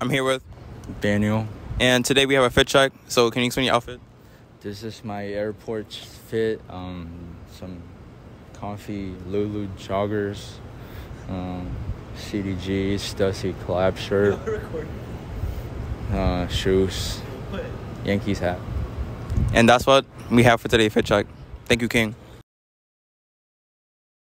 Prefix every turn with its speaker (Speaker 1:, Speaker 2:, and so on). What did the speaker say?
Speaker 1: I'm here with,
Speaker 2: Daniel.
Speaker 1: and today we have a fit check. So can you explain your outfit?
Speaker 2: This is my airport fit. Um, some comfy Lulu joggers, um, CDG Stussy collab shirt, uh, shoes, Yankees hat.
Speaker 1: And that's what we have for today fit check. Thank you, King.